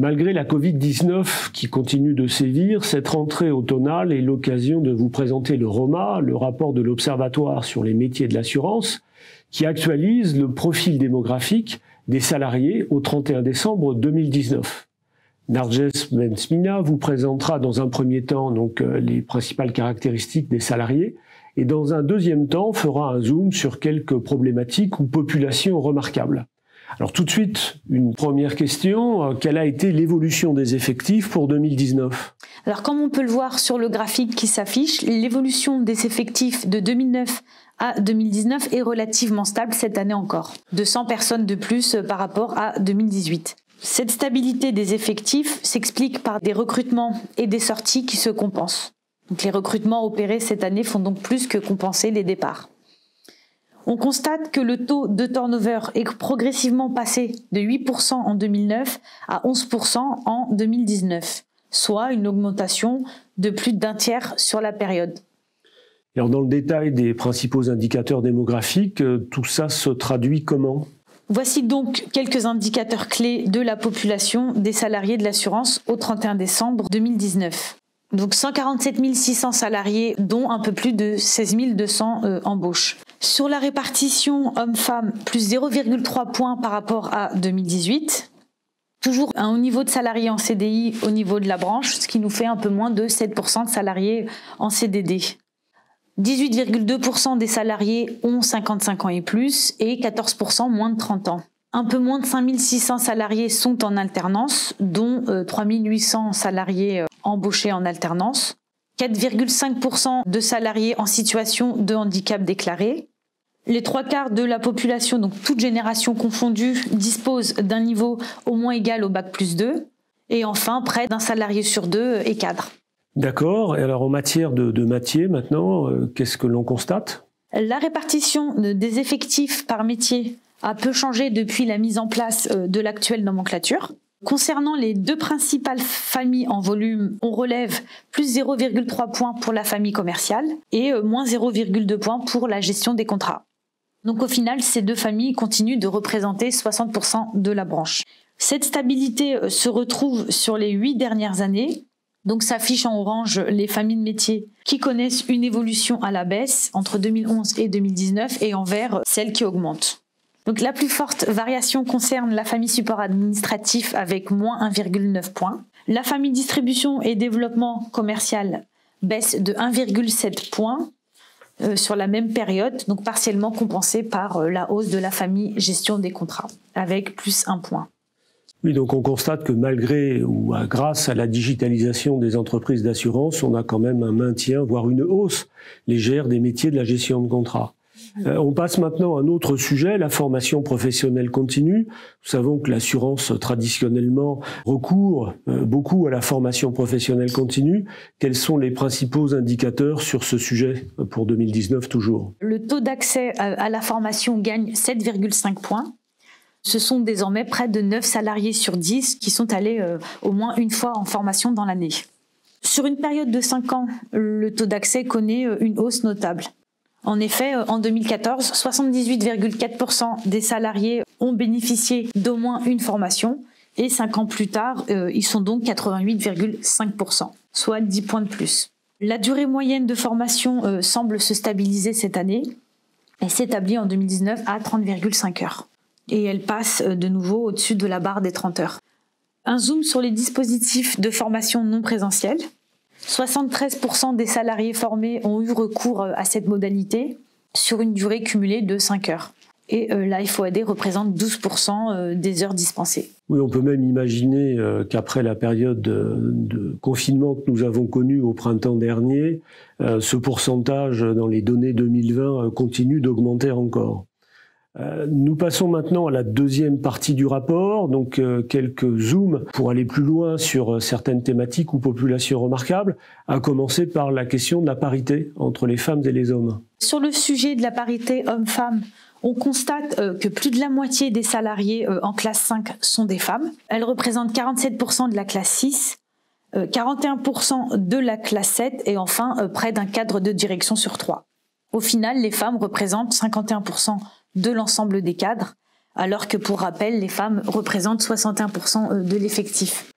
Malgré la Covid-19 qui continue de sévir, cette rentrée automnale est l'occasion de vous présenter le ROMA, le rapport de l'Observatoire sur les métiers de l'assurance, qui actualise le profil démographique des salariés au 31 décembre 2019. Narges Mensmina vous présentera dans un premier temps donc euh, les principales caractéristiques des salariés et dans un deuxième temps fera un zoom sur quelques problématiques ou populations remarquables. Alors tout de suite, une première question, euh, quelle a été l'évolution des effectifs pour 2019 Alors comme on peut le voir sur le graphique qui s'affiche, l'évolution des effectifs de 2009 à 2019 est relativement stable cette année encore, de 100 personnes de plus par rapport à 2018. Cette stabilité des effectifs s'explique par des recrutements et des sorties qui se compensent. les recrutements opérés cette année font donc plus que compenser les départs. On constate que le taux de turnover est progressivement passé de 8% en 2009 à 11% en 2019, soit une augmentation de plus d'un tiers sur la période. Alors dans le détail des principaux indicateurs démographiques, euh, tout ça se traduit comment? Voici donc quelques indicateurs clés de la population des salariés de l'assurance au 31 décembre 2019. Donc 147 600 salariés, dont un peu plus de 16 200 euh, embauches. Sur la répartition homme-femme, plus 0,3 points par rapport à 2018. Toujours un haut niveau de salariés en CDI au niveau de la branche, ce qui nous fait un peu moins de 7% de salariés en CDD. 18,2% des salariés ont 55 ans et plus et 14% moins de 30 ans. Un peu moins de 5600 salariés sont en alternance, dont 3800 euh, salariés euh, embauchés en alternance. 4,5% de salariés en situation de handicap déclaré. Les trois quarts de la population, donc toute génération confondue, disposent d'un niveau au moins égal au bac plus 2. Et enfin, près d'un salarié sur deux est cadre. D'accord. Et alors en matière de, de métier maintenant, euh, qu'est-ce que l'on constate? La répartition des effectifs par métier a peu changé depuis la mise en place euh, de l'actuelle nomenclature. Concernant les deux principales familles en volume, on relève plus 0,3 points pour la famille commerciale et euh, moins 0,2 points pour la gestion des contrats. Donc au final, ces deux familles continuent de représenter 60% de la branche. Cette stabilité se retrouve sur les huit dernières années donc s'affiche en orange les familles de métiers qui connaissent une évolution à la baisse entre 2011 et 2019 et en vert celles qui augmentent. Donc la plus forte variation concerne la famille support administratif avec moins 1,9 points. La famille distribution et développement commercial baisse de 1,7 points euh, sur la même période, donc partiellement compensée par euh, la hausse de la famille gestion des contrats avec plus 1 point. Oui, donc on constate que malgré ou grâce à la digitalisation des entreprises d'assurance, on a quand même un maintien, voire une hausse légère des métiers de la gestion de contrat. Euh, on passe maintenant à un autre sujet, la formation professionnelle continue. Nous savons que l'assurance traditionnellement recourt euh, beaucoup à la formation professionnelle continue. Quels sont les principaux indicateurs sur ce sujet pour 2019 toujours? Le taux d'accès à la formation gagne 7,5 points ce sont désormais près de 9 salariés sur 10 qui sont allés euh, au moins une fois en formation dans l'année. Sur une période de 5 ans, le taux d'accès connaît euh, une hausse notable. En effet, euh, en 2014, 78,4% des salariés ont bénéficié d'au moins une formation et 5 ans plus tard, ils sont donc 88,5%, soit 10 points de plus. La durée moyenne de formation semble se stabiliser cette année et s'établit en 2019 à 30,5 heures et elle passe euh, de nouveau au-dessus de la barre des 30 heures. Un zoom sur les dispositifs de formation non présentielle. 73% des salariés formés ont eu recours euh, à cette modalité sur une durée cumulée de 5 heures. Et euh, la FOAD représente 12% des heures dispensées. Oui, on peut même imaginer qu'après la période de, confinement que nous avons connue au printemps dernier, ce pourcentage dans les données 2020 continue d'augmenter encore. Euh, nous passons maintenant à la deuxième partie du rapport, donc euh, quelques zooms pour aller plus loin sur euh, certaines thématiques ou populations remarquables, à commencer par la question de la parité entre les femmes et les hommes. Sur le sujet de la parité homme-femme, on constate que plus de la moitié des salariés en classe 5 sont des femmes. Elles représentent 47% de la classe 6, 41% de la classe 7 et enfin près d'un cadre de direction sur 3. Au final, les femmes représentent 51% de l'ensemble des cadres, alors que pour rappel, les femmes représentent 61% euh, de l'effectif.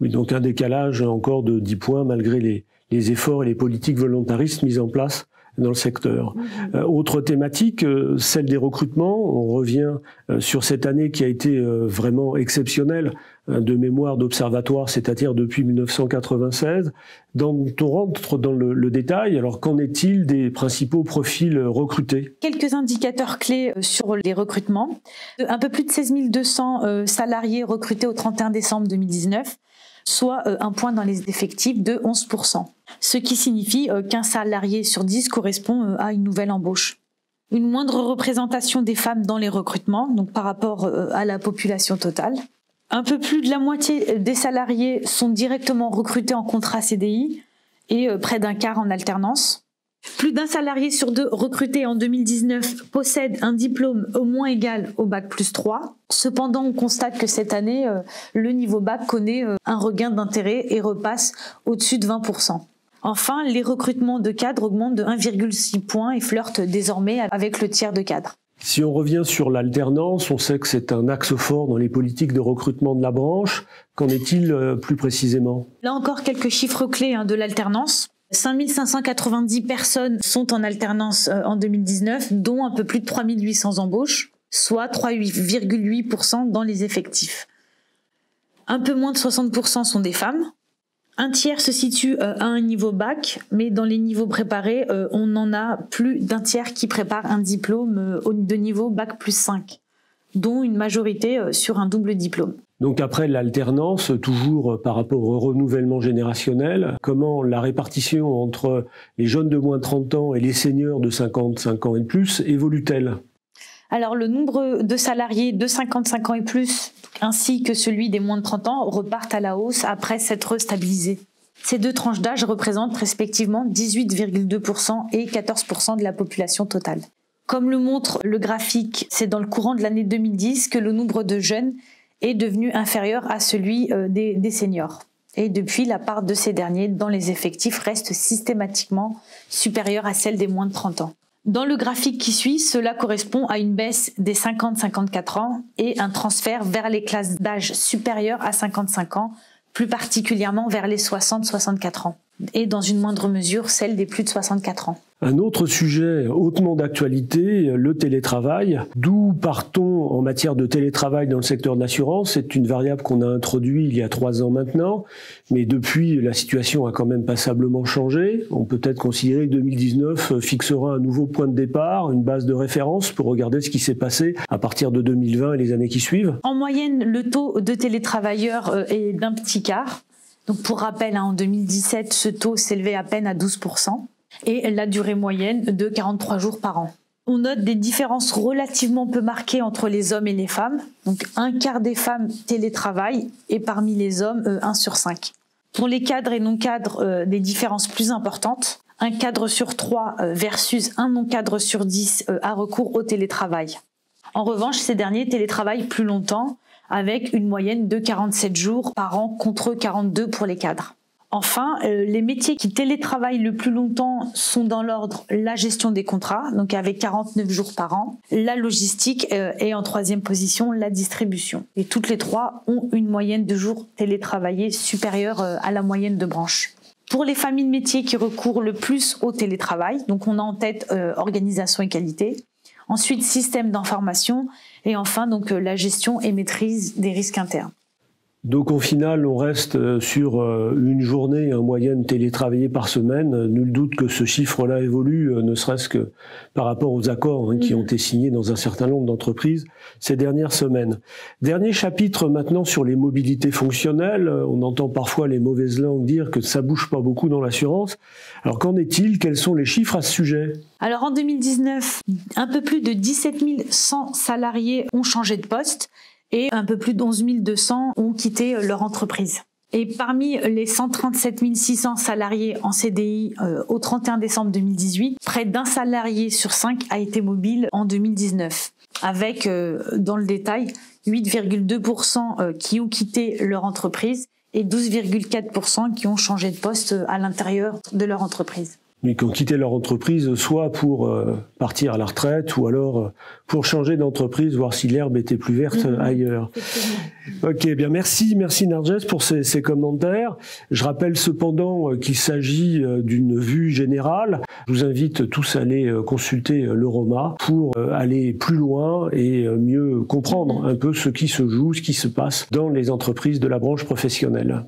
Oui, donc un décalage encore de 10 points malgré les, les efforts et les politiques volontaristes mises en place dans le secteur. Euh, autre thématique, euh, celle des recrutements. On revient euh, sur cette année qui a été vraiment exceptionnelle de mémoire d'observatoire, c'est-à-dire depuis 1996. Dans, on rentre dans le, détail. Alors, qu'en est-il des principaux profils recrutés? Quelques indicateurs clés sur les recrutements. Un peu plus de 16 200 salariés recrutés au 31 décembre 2019 soit euh, un point dans les effectifs de 11%, ce qui signifie euh, qu'un salarié sur 10 correspond euh, à une nouvelle embauche. Une moindre représentation des femmes dans les recrutements, donc par rapport à la population totale. Un peu plus de la moitié des salariés sont directement recrutés en contrat CDI et près d'un quart en alternance. Plus d'un salarié sur deux recruté en 2019 possède un diplôme au moins égal au bac plus 3. Cependant, on constate que cette année, euh, le niveau bac connaît euh, un regain d'intérêt et repasse au-dessus de 20%. Enfin, les recrutements de cadres augmentent de 1,6 points et flirtent désormais avec le tiers de cadres. Si on revient sur l'alternance, on sait que c'est un axe fort dans les politiques de recrutement de la branche. Qu'en est-il euh, plus précisément? Là encore, quelques chiffres clés hein, de l'alternance. 5590 personnes sont en alternance euh, en 2019, dont un peu plus de 3800 embauches, soit 3,8% dans les effectifs. Un peu moins de 60% sont des femmes. Un tiers se situe euh, à un niveau bac, mais dans les niveaux préparés, euh, on en a plus d'un tiers qui prépare un diplôme de niveau bac plus 5, dont une majorité sur un double diplôme. Donc après l'alternance, toujours par rapport au renouvellement générationnel, comment la répartition entre les jeunes de moins de 30 ans et les seniors de 55 ans et plus évolue-t-elle? Alors le nombre de salariés de 55 ans et plus, ainsi que celui des moins de 30 ans, repartent à la hausse après s'être stabilisés. Ces deux tranches d'âge représentent respectivement 18,2% et 14% de la population totale. Comme le montre le graphique, c'est dans le courant de l'année 2010 que le nombre de jeunes est devenu inférieur à celui euh, des, des seniors. Et depuis, la part de ces derniers dans les effectifs reste systématiquement supérieure à celle des moins de 30 ans. Dans le graphique qui suit, cela correspond à une baisse des 50-54 ans et un transfert vers les classes d'âge supérieures à 55 ans, plus particulièrement vers les 60-64 ans, et dans une moindre mesure celle des plus de 64 ans. Un autre sujet hautement d'actualité, le télétravail. D'où partons en matière de télétravail dans le secteur de l'assurance? C'est une variable qu'on a introduite il y a trois ans maintenant, mais depuis, la situation a quand même passablement changé. On peut peut-être considérer que 2019 fixera un nouveau point de départ, une base de référence pour regarder ce qui s'est passé à partir de 2020 et les années qui suivent. En moyenne, le taux de télétravailleurs euh, est d'un petit quart. Donc pour rappel, hein, en 2017, ce taux s'élevait à peine à 12% et la durée moyenne de 43 jours par an. On note des différences relativement peu marquées entre les hommes et les femmes. Donc un quart des femmes télétravaillent et parmi les hommes, 1 euh, sur 5. Pour les cadres et non-cadres, euh, des différences plus importantes. Un cadre sur 3 euh, versus un non-cadre sur 10 a recours au télétravail. En revanche, ces derniers télétravaillent plus longtemps avec une moyenne de 47 jours par an contre 42 pour les cadres. Enfin, euh, les métiers qui télétravaillent le plus longtemps sont dans l'ordre la gestion des contrats, donc avec 49 jours par an, la logistique euh, et en troisième position la distribution. Et toutes les trois ont une moyenne de jours télétravaillés supérieure euh, à la moyenne de branche. Pour les familles de métiers qui recourent le plus au télétravail, donc on a en tête organisation et qualité, ensuite système d'information et enfin donc la gestion et maîtrise des risques internes. Donc au final, on reste euh, sur euh, une journée en moyenne télétravaillée par semaine. Nul doute que ce chiffre-là évolue, euh, ne serait-ce que par rapport aux accords hein, qui ont été signés dans un certain nombre d'entreprises ces dernières semaines. Dernier chapitre maintenant sur les mobilités fonctionnelles. On entend parfois les mauvaises langues dire que ça bouge pas beaucoup dans l'assurance. Alors qu'en est-il? Quels sont les chiffres à ce sujet? Alors en 2019, un peu plus de 17 100 salariés ont changé de poste et un peu plus de 11 200 ont quitté euh, leur entreprise. Et parmi les 137 600 salariés en CDI euh, au 31 décembre 2018, près d'un salarié sur cinq a été mobile en 2019, avec, euh, dans le détail, 8,2% qui ont quitté leur entreprise et 12,4% qui ont changé de poste à l'intérieur de leur entreprise. Mais qui ont quitté leur entreprise soit pour euh, partir à la retraite ou alors euh, pour changer d'entreprise, voir si l'herbe était plus verte mhm. ailleurs. Ok, bien merci, merci Narges pour ces, ces commentaires. Je rappelle cependant euh, qu'il s'agit d'une vue générale. Je vous invite tous à aller consulter le Roma pour aller plus loin et mieux comprendre mhm. un peu ce qui se joue, ce qui se passe dans les entreprises de la branche professionnelle.